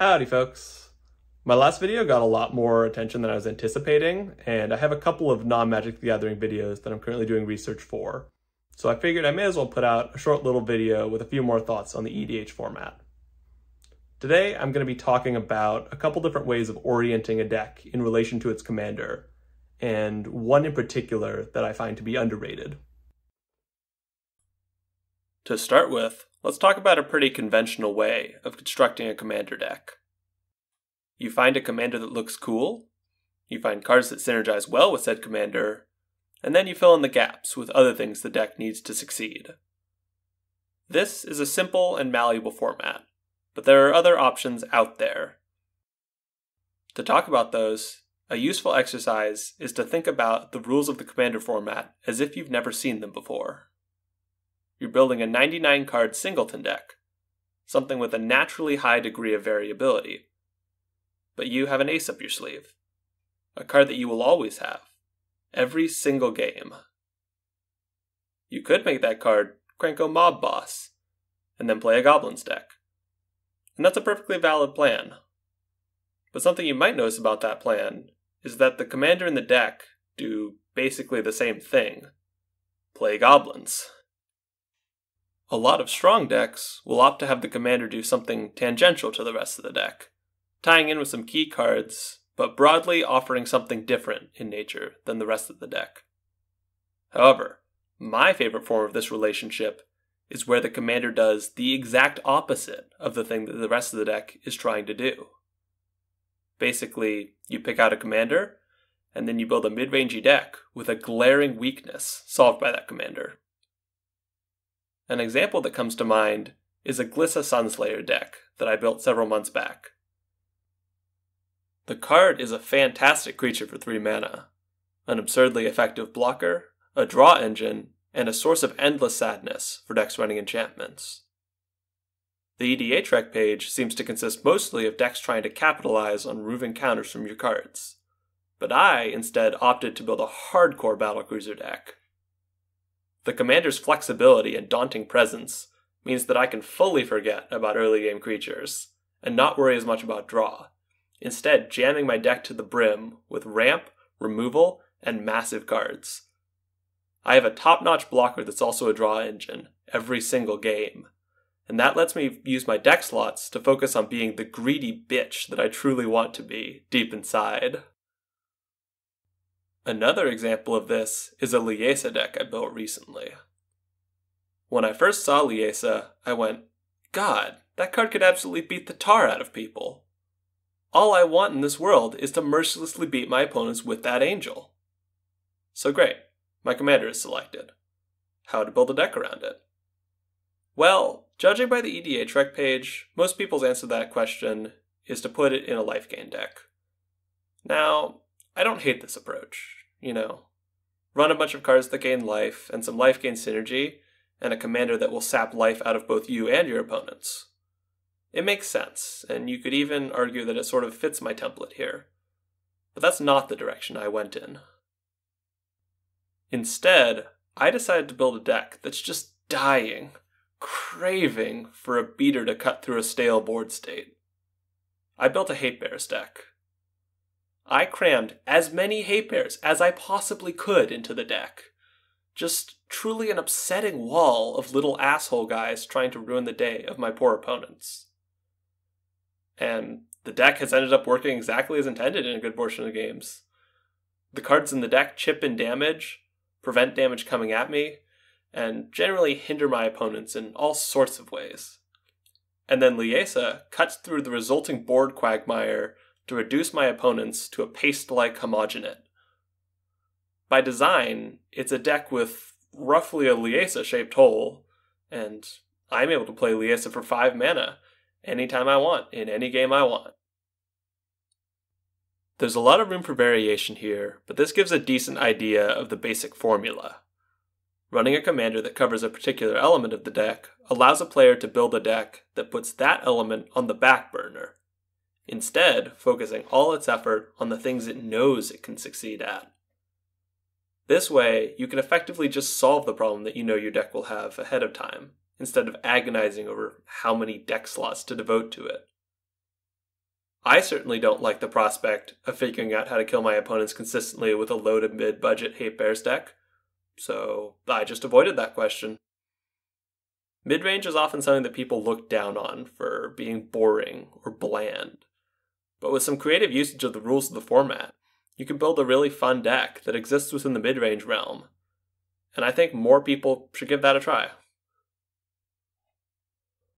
Howdy folks. My last video got a lot more attention than I was anticipating, and I have a couple of non-Magic the Gathering videos that I'm currently doing research for. So I figured I may as well put out a short little video with a few more thoughts on the EDH format. Today I'm going to be talking about a couple different ways of orienting a deck in relation to its commander, and one in particular that I find to be underrated. To start with, let's talk about a pretty conventional way of constructing a commander deck. You find a commander that looks cool, you find cards that synergize well with said commander, and then you fill in the gaps with other things the deck needs to succeed. This is a simple and malleable format, but there are other options out there. To talk about those, a useful exercise is to think about the rules of the commander format as if you've never seen them before you're building a 99 card singleton deck, something with a naturally high degree of variability. But you have an ace up your sleeve, a card that you will always have, every single game. You could make that card Krenko Mob Boss, and then play a Goblins deck. And that's a perfectly valid plan. But something you might notice about that plan is that the commander and the deck do basically the same thing play goblins. A lot of strong decks will opt to have the commander do something tangential to the rest of the deck, tying in with some key cards, but broadly offering something different in nature than the rest of the deck. However, my favorite form of this relationship is where the commander does the exact opposite of the thing that the rest of the deck is trying to do. Basically, you pick out a commander, and then you build a mid rangey deck with a glaring weakness solved by that commander. An example that comes to mind is a Glissa Sunslayer deck that I built several months back. The card is a fantastic creature for 3 mana, an absurdly effective blocker, a draw engine, and a source of endless sadness for decks running enchantments. The EDHREC page seems to consist mostly of decks trying to capitalize on removing counters from your cards, but I instead opted to build a hardcore battlecruiser deck the commander's flexibility and daunting presence means that I can fully forget about early game creatures and not worry as much about draw, instead, jamming my deck to the brim with ramp, removal, and massive cards. I have a top notch blocker that's also a draw engine every single game, and that lets me use my deck slots to focus on being the greedy bitch that I truly want to be deep inside. Another example of this is a Liesa deck I built recently. When I first saw Liesa, I went, God, that card could absolutely beat the tar out of people. All I want in this world is to mercilessly beat my opponents with that angel. So great, my commander is selected. How to build a deck around it? Well, judging by the EDHREC page, most people's answer to that question is to put it in a life gain deck. Now, I don't hate this approach. You know, run a bunch of cards that gain life and some life gain synergy, and a commander that will sap life out of both you and your opponents. It makes sense, and you could even argue that it sort of fits my template here. But that's not the direction I went in. Instead, I decided to build a deck that's just dying, craving for a beater to cut through a stale board state. I built a Hate Bears deck, I crammed as many hate bears as I possibly could into the deck. Just truly an upsetting wall of little asshole guys trying to ruin the day of my poor opponents. And the deck has ended up working exactly as intended in a good portion of the games. The cards in the deck chip and damage, prevent damage coming at me, and generally hinder my opponents in all sorts of ways. And then Liesa cuts through the resulting board quagmire to reduce my opponents to a paste-like homogenate. By design, it's a deck with roughly a Liesa-shaped hole, and I'm able to play Liesa for 5 mana anytime I want, in any game I want. There's a lot of room for variation here, but this gives a decent idea of the basic formula. Running a commander that covers a particular element of the deck allows a player to build a deck that puts that element on the back burner, instead focusing all its effort on the things it knows it can succeed at. This way, you can effectively just solve the problem that you know your deck will have ahead of time, instead of agonizing over how many deck slots to devote to it. I certainly don't like the prospect of figuring out how to kill my opponents consistently with a loaded mid budget Hate Bears deck, so I just avoided that question. Mid range is often something that people look down on for being boring or bland. But with some creative usage of the rules of the format, you can build a really fun deck that exists within the mid range realm. And I think more people should give that a try.